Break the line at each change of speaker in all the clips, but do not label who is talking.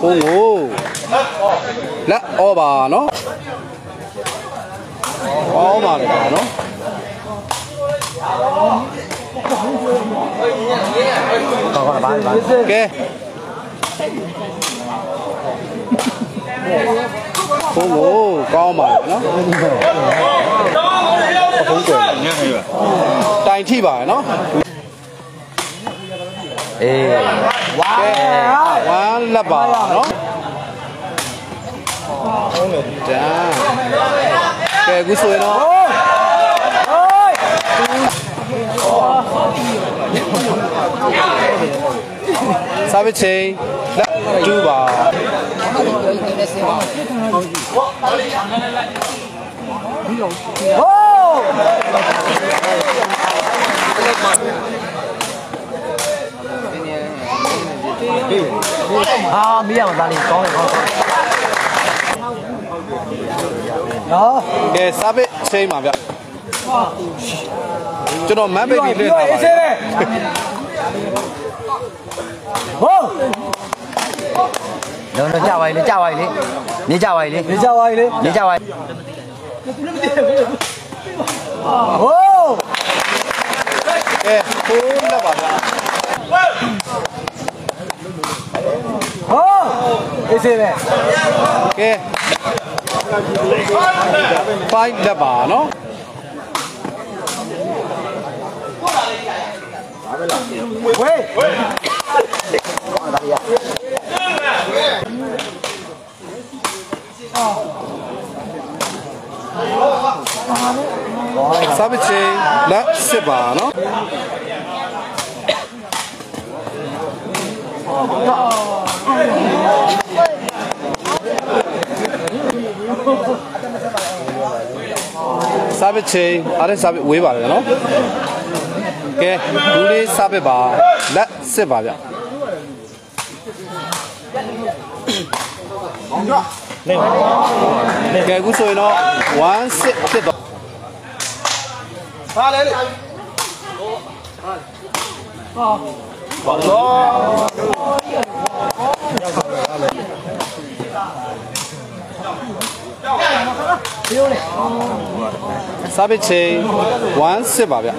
ဖုန်းကိုလက်ဩပါနော်ဩပါလေပါနော်
ဘာ ဘာဘာဘာ
ကဲဖုန်းကိုကောင်းပါလေနော်ဖုန်းကိုတိုင်ထိပါနော်
အေးဝါ
ကဲဝမ်းလက်ပါနော်ဒါကဲအခုဆိုရင်တော့စားပချင်းလက်တူပါ
ဟိုးအာမီးရမှာသားလေးကောင်းတယ်ကောင်းတယ်နော်
ကဲစားပချင်းပါဗျကျွန်တော်မတ်ပိတ်ပြီးလွှင့်ထားပါ
အေးစေးပဲဟိုးလုံးလုံးကြပါလေကြပါလေနေကြပါလေနေကြပါလေနေကြပါဟိုး
ကဲဖိုးလက်ပါဗျ
ဟိုး အေးစေးပဲ
ကဲဖိုင်လက်ပါနော်
ဝေး
စားပချင်းလက်စစ်ပါနော်စားပချင်းအားလည်းစားပဝေးပါလေနော်ကဲဒူးလေးစားပပါလက်စစ်ပါဗျကဲအခုဆိုရင်တော့1 6ဖြစ်တော့ဟာလေဟာတော့ စားပချင်း1 6ပါဗျ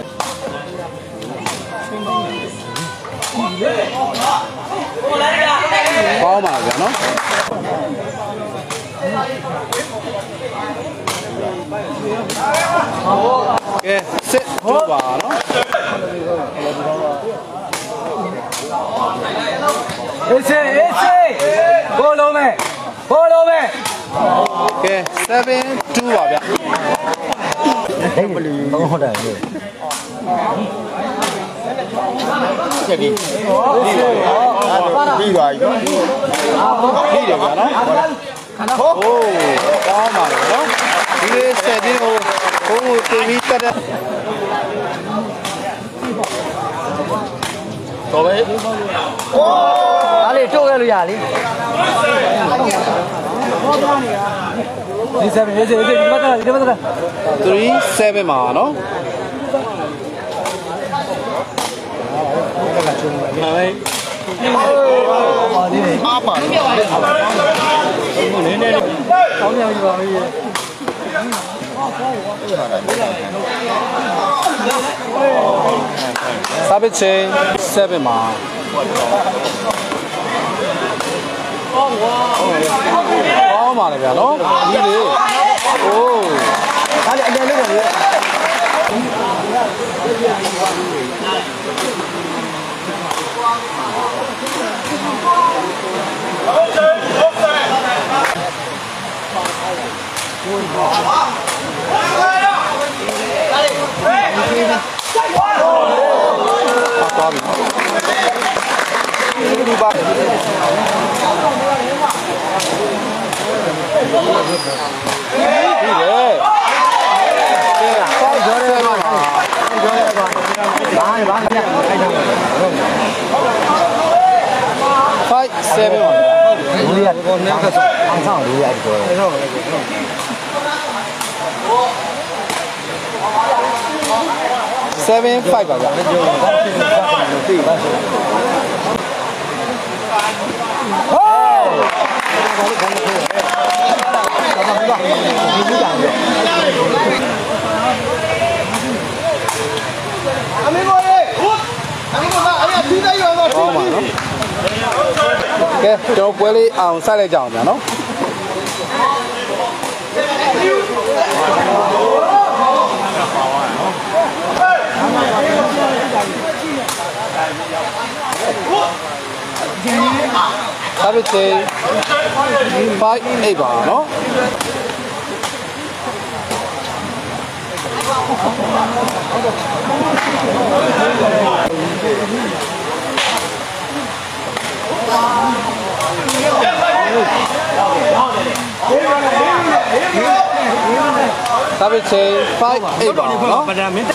ကောင်းပါဗျာနော်ကဲစစ်တူပါနော်
အေးစေးအေးစေးဘောလုံးမဲ့ဘောလုံးမဲ့
ကဲ7 2ပါဗျ
ဟေးဘလီဟုတ်တယ်လေချက်ကြီးပြီးသွားပြီ
ပြီးတယ်ဗျာနော်ဟိုးကောင်းပါလေနော်ဒီလေးဆက်တင်းကိုဘုံကိုတင်ပြီးတက်တဲ့
တော်ပဲ အားလေးတိုးခဲ့လို့ရလေဒီစက်ရေးစေးဒီမှာကဒီမှာက
3 7ပါနော်စားပချင်း7ပါ ကောင်းပါလေဗျာနော်ဒီလေးโอ้
အားလေးအရင်လေးပါလေ
ပါသွားပြီဒီပါဒီလေကဲဆောက်ကြောရဲပါ
ဘာလဲဘာလဲပြအဲ့ဒါ
5 7ပါ
ဘူးလေးကတော့နောက်ကဆောင်းဆောင်လေးရတယ်ပြောတယ်
7 5ပါဗျာ
အမေကိုရေအမေကအဲ့ဒါပြီးတိုင်းရောတော့
ကောင်းပါနော် ကဲကျွန်တော်ပွဲလေးအောင်ဆက်လိုက်ကြအောင်ဗျာနော် Service chain 5 8ပါနော် Service chain 5 8ပါနော်
ပဒမင်း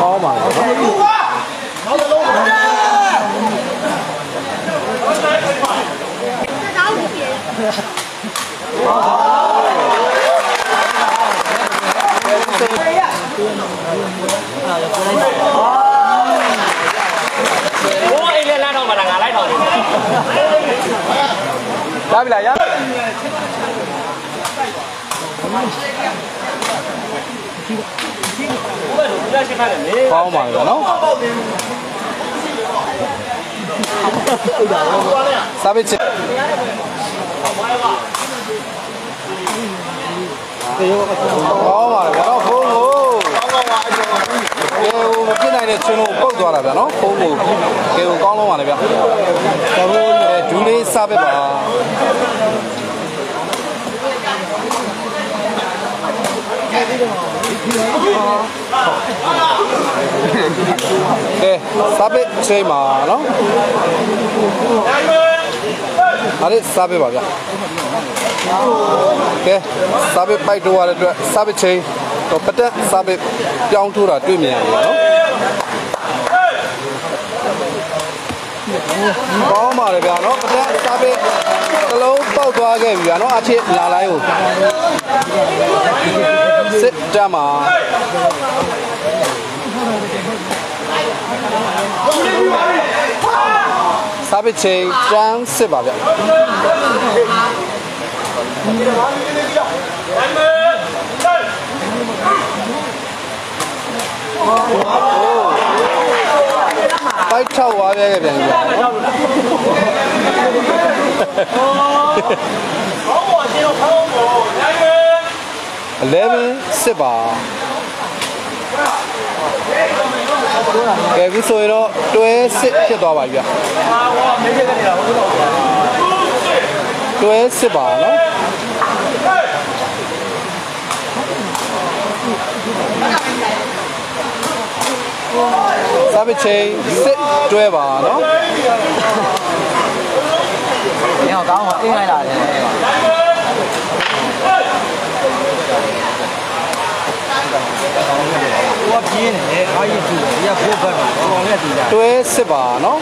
ကောင်းပါနော်ရပြီလားရ ကောင်းပါလေနော်စာပေချစ်ကောင်းပါလေနော်ဖုန်းကိုကေဟိုမဖြစ်နိုင်တဲ့ချင်းကိုပုတ်သွားတာဗျာနော်ဖုန်းကိုကေဟိုကောင်းလုံးပါလေဗျာတော်တော်ဒူးလေးစာပေပါ ကဲစာပေချိန်ပါနော်အဲ့ဒီစာပေပါဗျာကဲစာပေပိုက်တော့ရတဲ့အတွက်စာပေချိန်တော့ပတ်သက်စာပေပြောင်းထိုးတာတွေ့မြင်ရတယ်နော်ကောင်းပါလေဗျာနော်ပတ်သက်စာပေတစ်လုံးပေါက်သွားခဲ့ပြီဗျာနော်အချစ်လာလိုက်ကို စစ်တမ်းမှာစာပေချိန်တန်းစစ်ပါဗျာပိုက်ထောက်သွားခဲ့ပြန်ပြီဗျာနော် 11စစ်ပါကဲအခုဆိုရင်တော့တွဲစစ်ဖြစ်သွားပါပြီဗျာတွဲစစ်ပါနော်စာပေချိန်စစ်တွဲပါနော်
ညောင်းကောင်းပါအင်းလိုက်လာတယ်ဟိုက ပြင်းနေတယ်အားရည်ကြည့်တယ်ဒီကဖိုးဘက်တော့ဘောလုံးနဲ့တူတာ
တွဲစစ်ပါနော်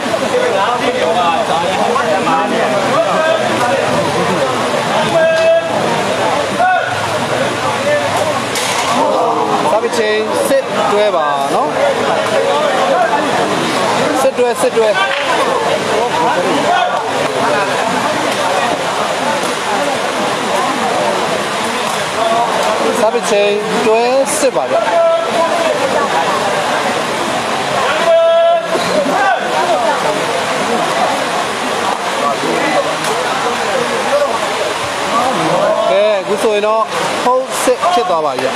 စာပေချိန်စစ်တွဲပါနော်စစ်တွဲစစ်တွဲစာပေချိန်တွဲစစ်ပါဗျ ကဲအခုဆိုရင်တော့ဟုတ်စစ်ဖြစ်သွားပါပြီ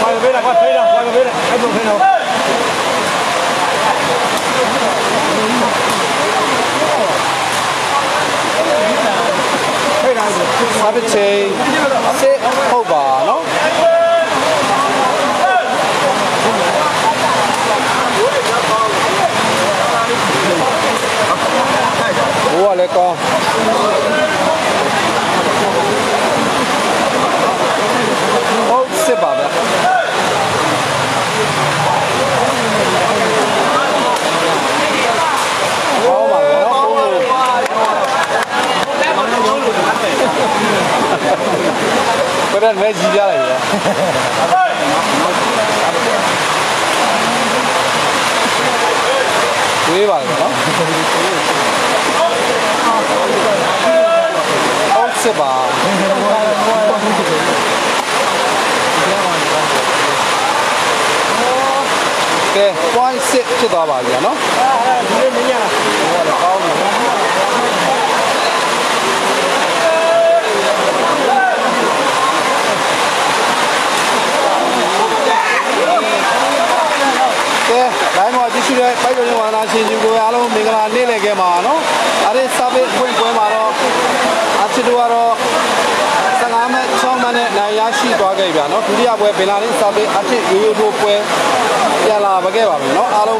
ဘာပဲလားဘာဖေးလားဘာပဲလားအဲ့လိုဖေးတော့
စာပ တ်မဲကြီးပြလိုက်ရောေးပါလေနော်ဟုတ်စစ်ပါကဲ point 6ဖြစ်သွားပါပြီနော် တဲ့ပိုက်တော်ရင်ဝါဒနာရှင်ကြီးကိုအားလုံးမင်္ဂလာနေ့လည်ခဲ့ပါနော်အဲ့ဒီစာပေဖွင့်ပွဲမှာတော့အချစ်တို့ကတော့15မဲ့6မဲ့နဲ့နိုင်ရရှိသွားခဲ့ပြီဗျာနော်ဒုတိယပွဲဘင်လာလင်းစာပေအချစ်ရိုးရိုးထိုးပွဲပြန်လာပါခဲ့ပါမယ်နော်အားလုံး